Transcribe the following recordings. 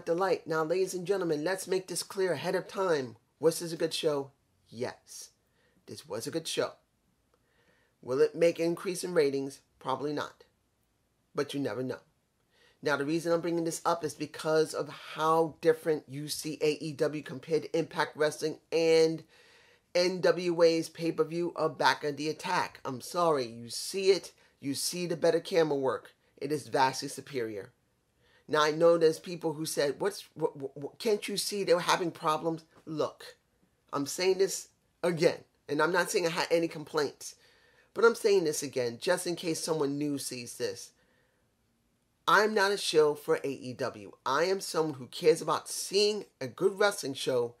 To Delight. Now, ladies and gentlemen, let's make this clear ahead of time. Was this a good show? Yes. This was a good show. Will it make an increase in ratings? Probably not. But you never know. Now, the reason I'm bringing this up is because of how different you see AEW compared to Impact Wrestling and NWA's pay per view of Back for the Attack. I'm sorry, you see it, you see the better camera work. It is vastly superior. Now I know there's people who said, "What's? What, what, can't you see they were having problems?" Look, I'm saying this again, and I'm not saying I had any complaints, but I'm saying this again just in case someone new sees this. I'm not a show for AEW. I am someone who cares about seeing a good wrestling show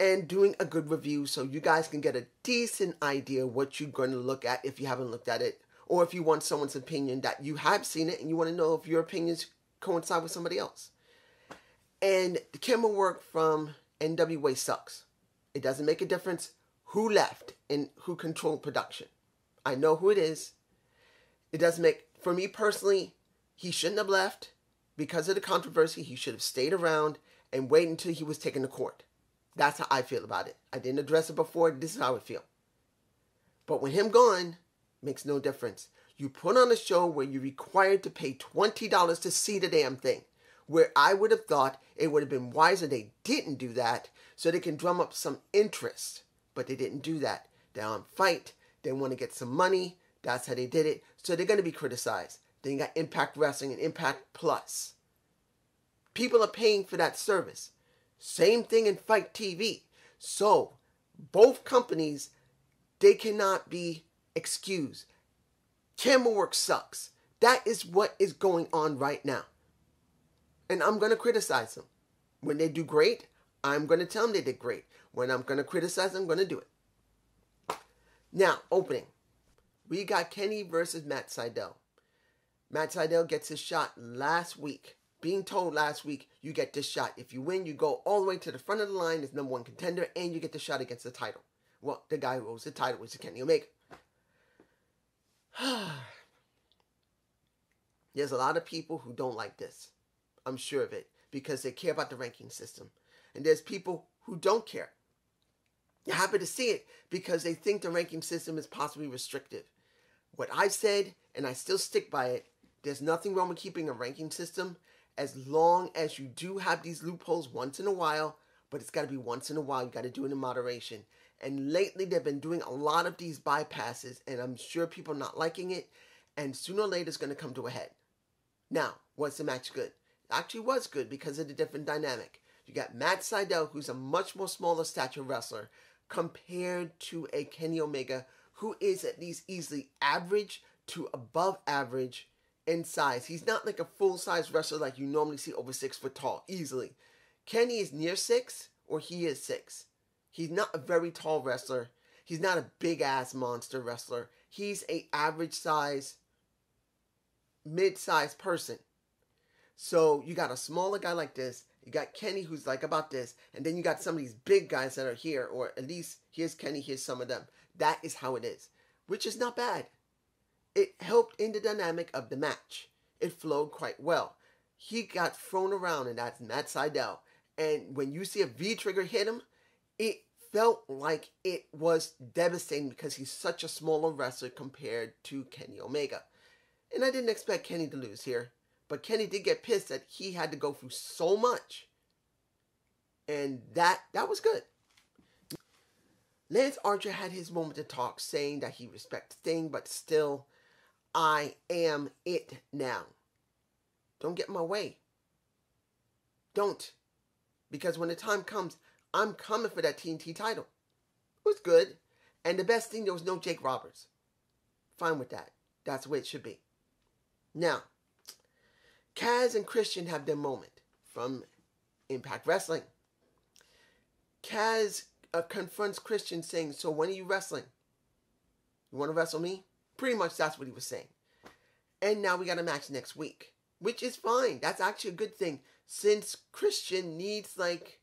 and doing a good review so you guys can get a decent idea what you're going to look at if you haven't looked at it or if you want someone's opinion that you have seen it and you want to know if your opinions coincide with somebody else. And the camera work from NWA sucks. It doesn't make a difference who left and who controlled production. I know who it is. It doesn't make, for me personally, he shouldn't have left because of the controversy. He should have stayed around and waited until he was taken to court. That's how I feel about it. I didn't address it before. This is how I feel. But with him gone, makes no difference. You put on a show where you're required to pay $20 to see the damn thing. Where I would have thought it would have been wiser they didn't do that so they can drum up some interest. But they didn't do that. They're on FITE. They want to get some money. That's how they did it. So they're going to be criticized. Then you got Impact Wrestling and Impact Plus. People are paying for that service. Same thing in FITE TV. So both companies, they cannot be excused. Camera work sucks. That is what is going on right now. And I'm going to criticize them. When they do great, I'm going to tell them they did great. When I'm going to criticize them, I'm going to do it. Now, opening. We got Kenny versus Matt Sydal. Matt Sydal gets his shot last week. Being told last week, you get this shot. If you win, you go all the way to the front of the line as number one contender, and you get the shot against the title. Well, the guy who holds the title is Kenny Omega. There's a lot of people who don't like this. I'm sure of it because they care about the ranking system. And there's people who don't care. You're happy to see it because they think the ranking system is possibly restrictive. What I've said, and I still stick by it, there's nothing wrong with keeping a ranking system as long as you do have these loopholes once in a while, but it's got to be once in a while. You got to do it in moderation. And lately, they've been doing a lot of these bypasses, and I'm sure people are not liking it. And sooner or later, it's going to come to a head. Now, was the match good? It actually was good because of the different dynamic. You got Matt Sydal, who's a much more smaller stature wrestler, compared to a Kenny Omega, who is at least easily average to above average in size. He's not like a full size wrestler like you normally see over six foot tall, easily. Kenny is near six, or he is six. He's not a very tall wrestler. He's not a big ass monster wrestler. He's a average size, mid sized person. So you got a smaller guy like this. You got Kenny who's like about this, and then you got some of these big guys that are here, or at least here's Kenny, here's some of them. That is how it is, which is not bad. It helped in the dynamic of the match. It flowed quite well. He got thrown around, and that's Matt Sydal. And when you see a V trigger hit him, it felt like it was devastating because he's such a smaller wrestler compared to Kenny Omega. And I didn't expect Kenny to lose here, but Kenny did get pissed that he had to go through so much. And that that was good. Lance Archer had his moment to talk, saying that he respects Sting, but still, I am it now. Don't get in my way. Don't. Because when the time comes, I'm coming for that TNT title. It was good. And the best thing, there was no Jake Roberts. Fine with that. That's the way it should be. Now, Kaz and Christian have their moment from Impact Wrestling. Kaz uh, confronts Christian saying, So when are you wrestling? You want to wrestle me? Pretty much that's what he was saying. And now we got a match next week, which is fine. That's actually a good thing since Christian needs like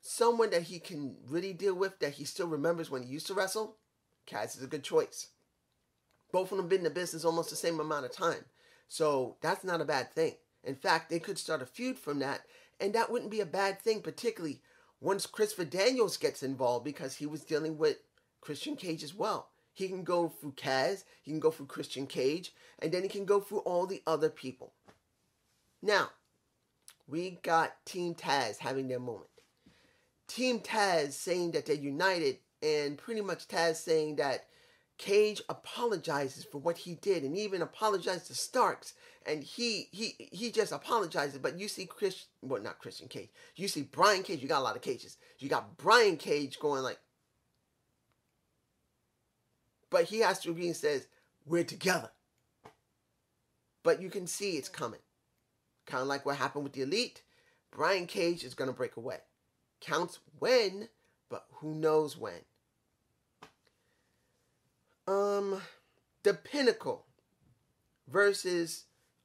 someone that he can really deal with that he still remembers when he used to wrestle. Kaz is a good choice. Both of them been in the business almost the same amount of time. So that's not a bad thing. In fact, they could start a feud from that, and that wouldn't be a bad thing, particularly once Christopher Daniels gets involved because he was dealing with Christian Cage as well. He can go through Kaz, he can go through Christian Cage, and then he can go through all the other people. Now, we got Team Taz having their moment. Team Taz saying that they're united, and pretty much Taz saying that Cage apologizes for what he did, and even apologized to Starks, and he he he just apologizes. But you see Chris, well not Christian Cage, you see Brian Cage. You got a lot of cages. You got Brian Cage going like, but he has to agree and says we're together. But you can see it's coming, kind of like what happened with the Elite. Brian Cage is gonna break away. Counts when, but who knows when. Um, the Pinnacle versus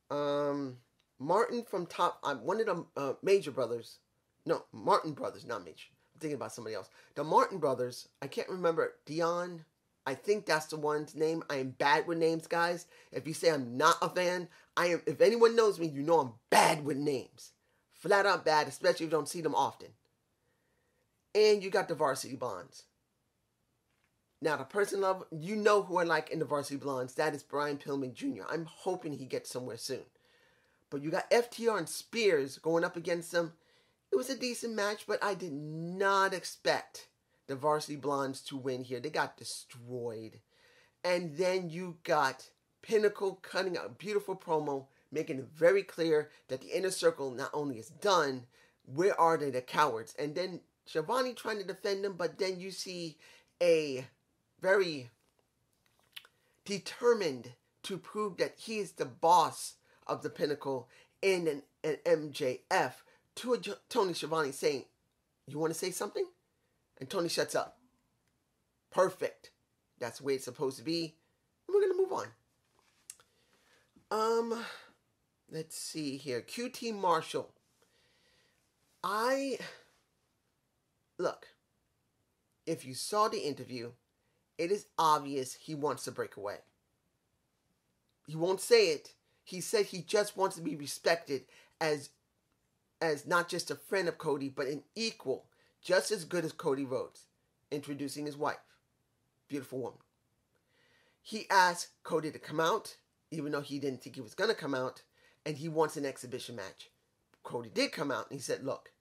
um Martin from Top. I'm one of the uh, Major Brothers. No, Martin Brothers, not Major. I'm thinking about somebody else. The Martin Brothers. I can't remember Dion. I think that's the one's name. I am bad with names, guys. If you say I'm not a fan, I am. If anyone knows me, you know I'm bad with names. Flat out bad, especially if you don't see them often. And you got the Varsity Blondes. Now, the person love you know who I like in the Varsity Blondes. That is Brian Pillman Jr. I'm hoping he gets somewhere soon. But you got FTR and Spears going up against them. It was a decent match, but I did not expect the Varsity Blondes to win here. They got destroyed. And then you got Pinnacle cutting a beautiful promo, making it very clear that the inner circle not only is done, where are they, the cowards? And then Schiavone trying to defend him, but then you see a very determined to prove that he is the boss of the pinnacle in an, an MJF to a, Tony Schiavone saying, You want to say something? And Tony shuts up. Perfect. That's the way it's supposed to be. And we're going to move on. Um, let's see here. QT Marshall. I look. If you saw the interview, it is obvious he wants to break away. He won't say it. He said he just wants to be respected as as not just a friend of Cody, but an equal, just as good as Cody Rhodes, introducing his wife. Beautiful woman. He asked Cody to come out, even though he didn't think he was going to come out, and he wants an exhibition match. Cody did come out, and he said, Look,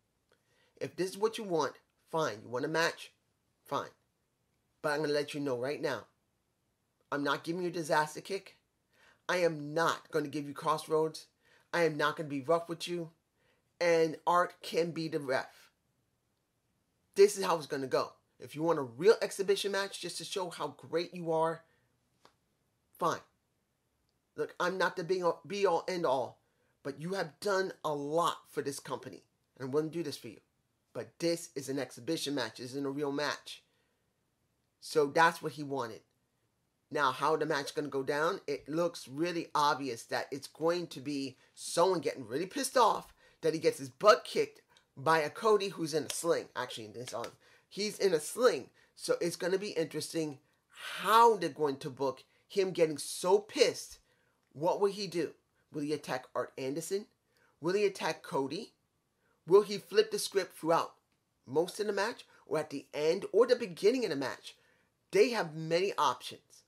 if this is what you want, fine. You want a match? Fine. But I'm going to let you know right now I'm not giving you a disaster kick. I am not going to give you Cross Rhodes. I am not going to be rough with you. And Arn can be the ref. This is how it's going to go. If you want a real exhibition match just to show how great you are, fine. Look, I'm not the be all, be all end all, but you have done a lot for this company. And I'm willing to do this for you. But this is an exhibition match, this isn't a real match. So that's what he wanted. Now, how the match going to go down? It looks really obvious that it's going to be someone getting really pissed off that he gets his butt kicked by a Cody who's in a sling. Actually, in this on, he's in a sling. So it's going to be interesting how they're going to book him getting so pissed. What will he do? Will he attack Arn Anderson? Will he attack Cody? Will he flip the script throughout most of the match or at the end or the beginning of the match? They have many options.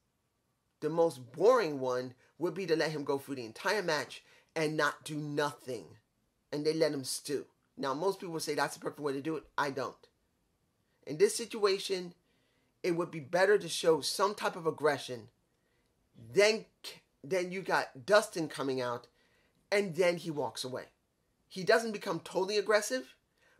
The most boring one would be to let him go through the entire match and not do nothing. And they let him stew. Now, most people say that's the perfect way to do it. I don't. In this situation, it would be better to show some type of aggression. Then, then you got Dustin coming out, and then he walks away. He doesn't become totally aggressive,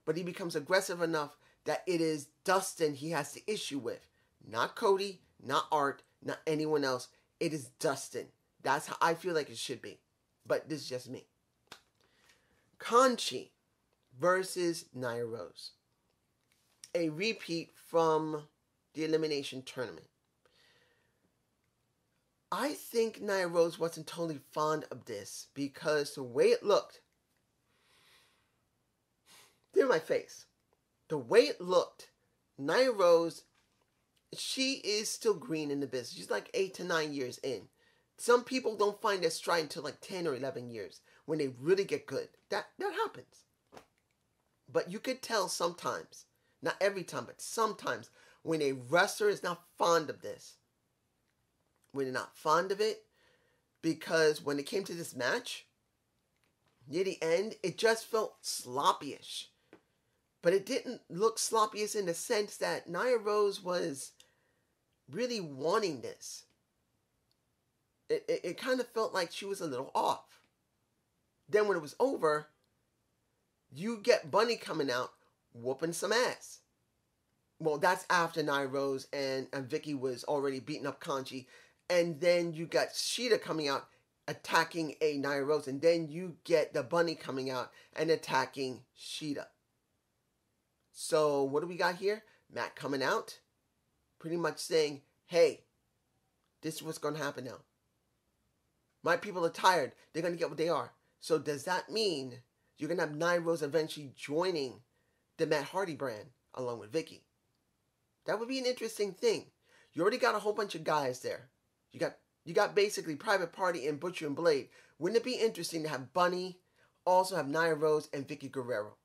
but he becomes aggressive enough that it is Dustin he has to issue with. Not Cody, not Arn, not anyone else. It is Dustin. That's how I feel like it should be. But this is just me. Conti versus Nyla Rose. A repeat from the Elimination Tournament. I think Nyla Rose wasn't totally fond of this because the way it looked, through my face, the way it looked, Nyla Rose she is still green in the business. She's like eight to nine years in. Some people don't find their stride until like 10 or 11 years. when they really get good. That that happens. But you could tell sometimes, not every time, but sometimes when a wrestler is not fond of this, when they're not fond of it, because when it came to this match, near the end, it just felt sloppyish. But it didn't look sloppiest in the sense that Nyla Rose was really wanting this. It, it, it kind of felt like she was a little off. Then when it was over, you get Bunny coming out whooping some ass. Well, that's after Nyla Rose and, and Vickie was already beating up Conti. And then you got Shida coming out attacking a Nyla Rose. And then you get the Bunny coming out and attacking Shida. So what do we got here? Matt coming out, pretty much saying, hey, this is what's going to happen now. My people are tired. They're going to get what they are. So does that mean you're going to have Nyla Rose eventually joining the Matt Hardy brand along with Vickie? That would be an interesting thing. You already got a whole bunch of guys there. You got you got basically Private Party and Butcher and Blade. Wouldn't it be interesting to have Bunny, also have Nyla Rose and Vickie Guerrero?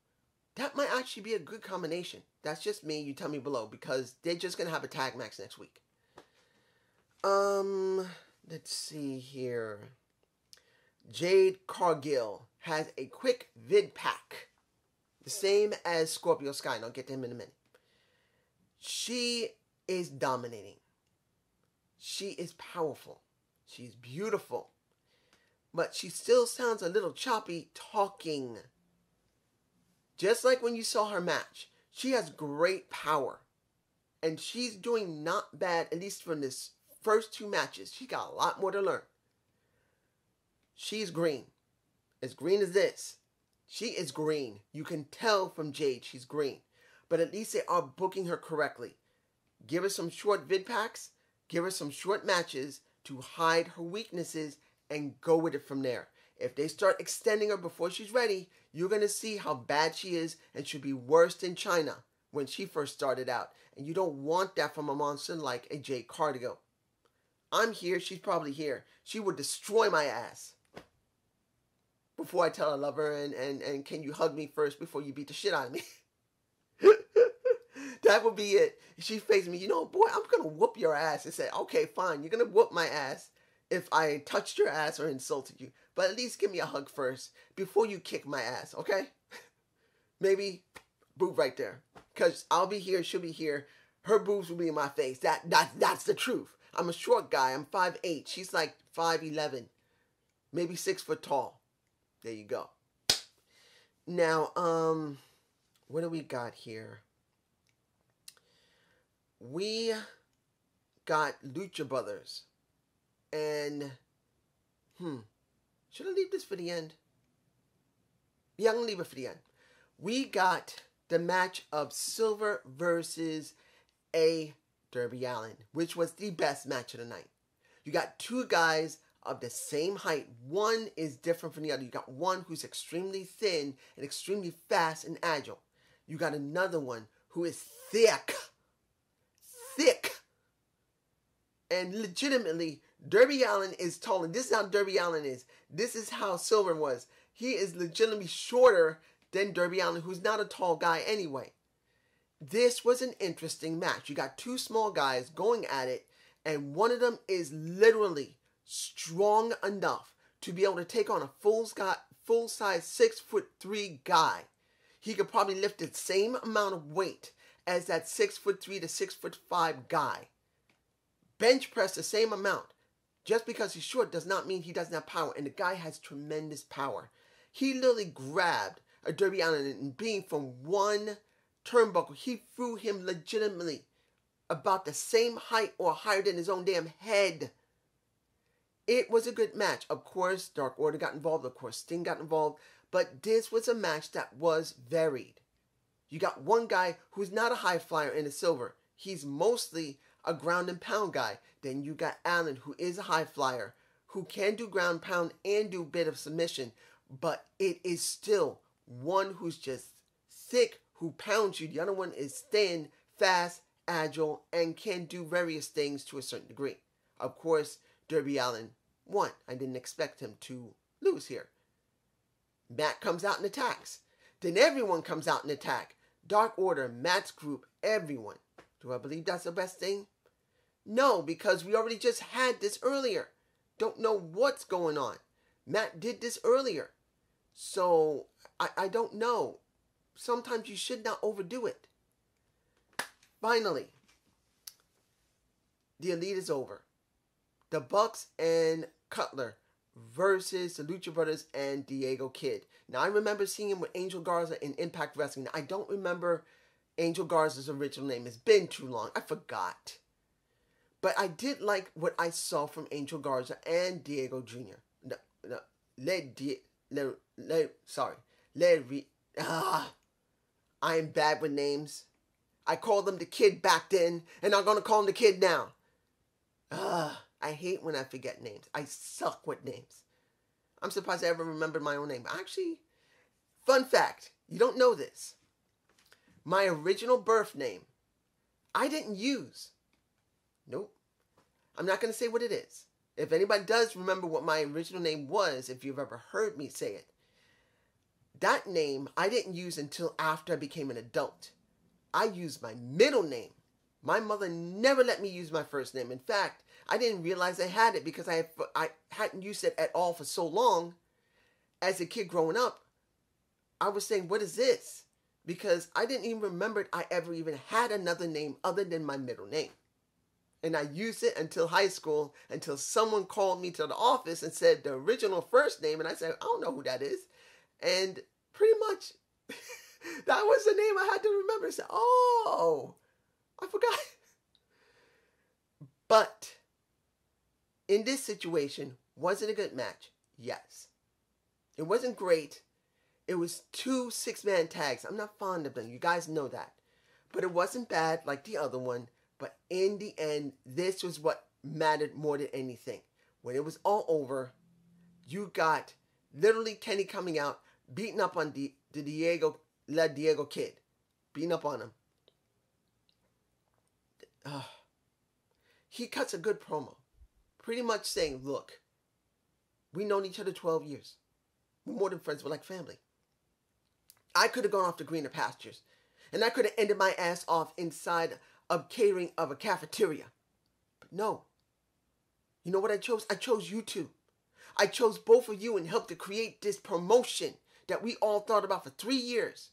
That might actually be a good combination. That's just me. You tell me below because they're just gonna have a tag match next week. Um, let's see here. Jade Cargill has a quick vid pack, the same as Scorpio Sky. And I'll get to him in a minute. She is dominating. She is powerful. She's beautiful. But she still sounds a little choppy talking. Just like when you saw her match, she has great power. And she's doing not bad, at least from this first two matches. She got a lot more to learn. She's green. As green as this. She is green. You can tell from Jade she's green. But at least they are booking her correctly. Give her some short vid packs. Give her some short matches to hide her weaknesses and go with it from there. If they start extending her before she's ready, you're going to see how bad she is and she'll be worse than Chyna when she first started out. And you don't want that from a monster like a Jade Cargill. I'm here, she's probably here. She would destroy my ass. Before I tell her I love her and, and, and can you hug me first before you beat the shit out of me? that would be it. She faced me, you know, boy, I'm gonna whoop your ass. And say, okay, fine, you're gonna whoop my ass if I touched your ass or insulted you. But at least give me a hug first before you kick my ass, okay? Maybe boob right there. Cause I'll be here, she'll be here. Her boobs will be in my face. That that that's the truth. I'm a short guy. I'm 5'8. She's like 5'11. Maybe six foot tall. There you go. Now, um, what do we got here? We got Lucha Brothers. And, hmm, should I leave this for the end? Yeah, I'm going to leave it for the end. We got the match of Silver versus a Darby Allin, which was the best match of the night. You got two guys of the same height. One is different from the other. You got one who's extremely thin and extremely fast and agile. You got another one who is thick. Thick. And legitimately, Darby Allin is tall. And this is how Darby Allin is. This is how Silver was. He is legitimately shorter than Darby Allin, who's not a tall guy anyway. This was an interesting match. You got two small guys going at it, and one of them is literally strong enough to be able to take on a full full size six foot three guy. He could probably lift the same amount of weight as that six foot three to six foot five guy. Bench press the same amount. Just because he's short does not mean he doesn't have power, and the guy has tremendous power. He literally grabbed a Darby Allin and being from one turnbuckle, he threw him legitimately about the same height or higher than his own damn head. It was a good match. Of course, Dark Order got involved. Of course, Sting got involved. But this was a match that was varied. You got one guy who's not a high flyer in the silver. He's mostly a ground and pound guy. Then you got Allin, who is a high flyer, who can do ground pound and do bit of submission. But it is still one who's just thick, who pounds you. The other one is thin, fast, agile, and can do various things to a certain degree. Of course, Darby Allin won. I didn't expect him to lose here. Matt comes out and attacks. Then everyone comes out and attack. Dark Order, Matt's group, everyone. Do I believe that's the best thing? No, because we already just had this earlier. Don't know what's going on. Matt did this earlier. So I, I don't know. Sometimes you should not overdo it. Finally, the elite is over. The Bucks and Cutler versus the Lucha Brothers and Diego Kid. Now I remember seeing him with Angel Garza in Impact Wrestling. I don't remember Angel Garza's original name. It's been too long. I forgot. But I did like what I saw from Angel Garza and Diego Jr. No, no, Le, Di, Le, Le, sorry, Le, ah, I am bad with names. I called them the kid back then, and I'm gonna call him the kid now. Ah, I hate when I forget names. I suck with names. I'm surprised I ever remembered my own name. Actually, fun fact, you don't know this. My original birth name, I didn't use. Nope. I'm not going to say what it is. If anybody does remember what my original name was, if you've ever heard me say it, that name I didn't use until after I became an adult. I used my middle name. My mother never let me use my first name. In fact, I didn't realize I had it because I, I hadn't used it at all for so long. As a kid growing up, I was saying, What is this? Because I didn't even remember I ever even had another name other than my middle name. And I used it until high school until someone called me to the office and said the original first name and I said I don't know who that is. And pretty much that was the name I had to remember. I said oh I forgot. But in this situation was it a good match? Yes. It wasn't great it was two six man tags I'm not fond of them you guys know that but it wasn't bad like the other one but in the end, this was what mattered more than anything. When it was all over, you got literally Kenny coming out, beating up on the, the Diego, La Diego kid, beating up on him. Uh, he cuts a good promo, pretty much saying, look, we've known each other 12 years. We're more than friends, we're like family. I could have gone off to greener pastures, and I could have ended my ass off inside of catering of a cafeteria. But no. You know what I chose? I chose you two. I chose both of you and helped to create this promotion that we all thought about for three years.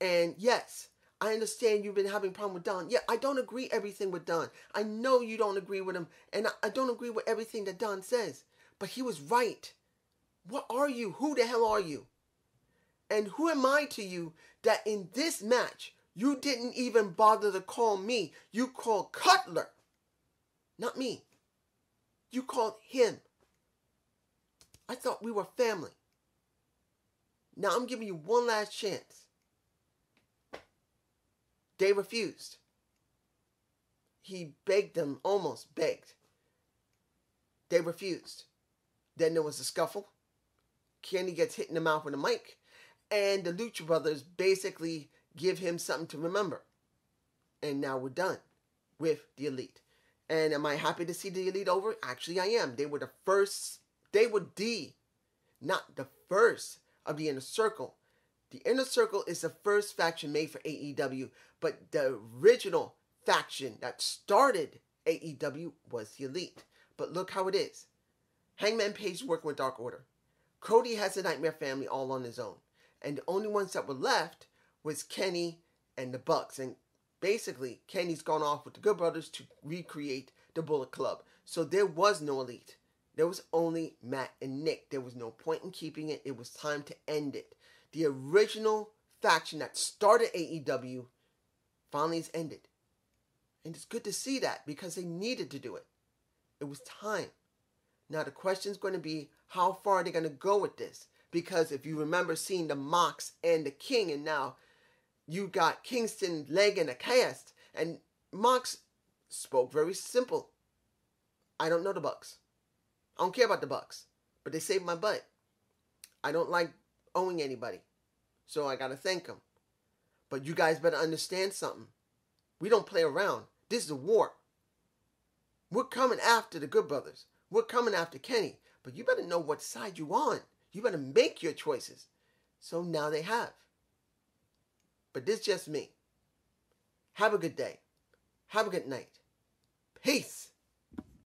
And yes, I understand you've been having problem with Don. Yeah, I don't agree everything with Don. I know you don't agree with him, and I don't agree with everything that Don says. But he was right. What are you? Who the hell are you? And who am I to you that in this match you didn't even bother to call me. You called Cutler. Not me. You called him. I thought we were family. Now I'm giving you one last chance. They refused. He begged them, almost begged. They refused. Then there was a scuffle. Kenny gets hit in the mouth with a mic. And the Lucha Brothers basically give him something to remember. And now we're done with the elite. And am I happy to see the elite over? Actually, I am. They were the first, they were the, not the first of the inner circle. The inner circle is the first faction made for AEW, but the original faction that started AEW was the elite. But look how it is. Hangman Page working with Dark Order. Cody has the Nightmare family all on his own. And the only ones that were left was Kenny and the Bucks. And basically, Kenny's gone off with the Good Brothers to recreate the Bullet Club. So there was no elite. There was only Matt and Nick. There was no point in keeping it. It was time to end it. The original faction that started AEW finally has ended. And it's good to see that because they needed to do it. It was time. Now the question is going to be how far are they going to go with this? Because if you remember seeing the Mox and the King, and now you got Kingston leg in a cast, and Mox spoke very simple. I don't know the Bucks. I don't care about the Bucks, but they saved my butt. I don't like owing anybody, so I gotta thank them. But you guys better understand something. We don't play around. This is a war. We're coming after the Good Brothers. We're coming after Kenny. But you better know what side you on. You better make your choices. So now they have. But this just me. Have a good day. Have a good night. Peace.